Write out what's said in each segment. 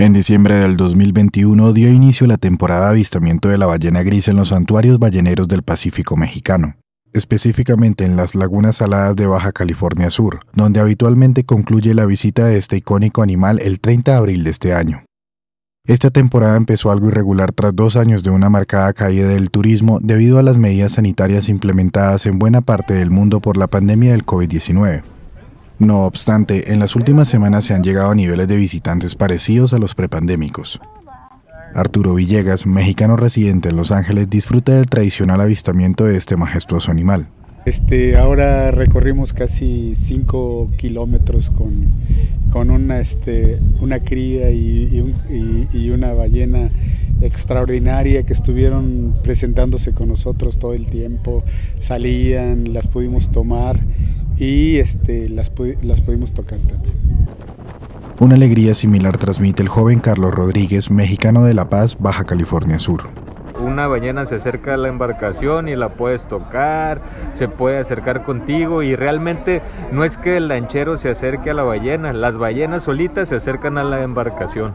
En diciembre del 2021 dio inicio la temporada de avistamiento de la ballena gris en los santuarios balleneros del Pacífico mexicano, específicamente en las lagunas saladas de Baja California Sur, donde habitualmente concluye la visita de este icónico animal el 30 de abril de este año. Esta temporada empezó algo irregular tras dos años de una marcada caída del turismo debido a las medidas sanitarias implementadas en buena parte del mundo por la pandemia del COVID-19. No obstante, en las últimas semanas se han llegado a niveles de visitantes parecidos a los prepandémicos. Arturo Villegas, mexicano residente en Los Ángeles, disfruta del tradicional avistamiento de este majestuoso animal. Este, ahora recorrimos casi 5 kilómetros con, con una, este, una cría y, y, una ballena extraordinaria que estuvieron presentándose con nosotros todo el tiempo. Salían, las pudimos tomar y este, las, las pudimos tocar también. Una alegría similar transmite el joven Carlos Rodríguez, mexicano de La Paz, Baja California Sur. Una ballena se acerca a la embarcación y la puedes tocar, se puede acercar contigo y realmente no es que el lanchero se acerque a la ballena, las ballenas solitas se acercan a la embarcación.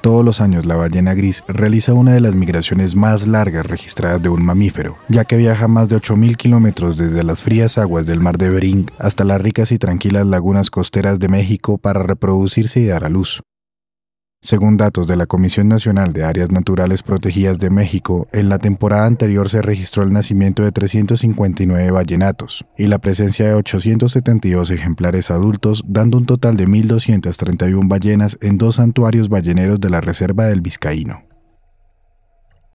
Todos los años la ballena gris realiza una de las migraciones más largas registradas de un mamífero, ya que viaja más de 8.000 kilómetros desde las frías aguas del mar de Bering hasta las ricas y tranquilas lagunas costeras de México para reproducirse y dar a luz. Según datos de la Comisión Nacional de Áreas Naturales Protegidas de México, en la temporada anterior se registró el nacimiento de 359 ballenatos y la presencia de 872 ejemplares adultos, dando un total de 1.231 ballenas en dos santuarios balleneros de la Reserva del Vizcaíno.